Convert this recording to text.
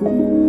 嗯。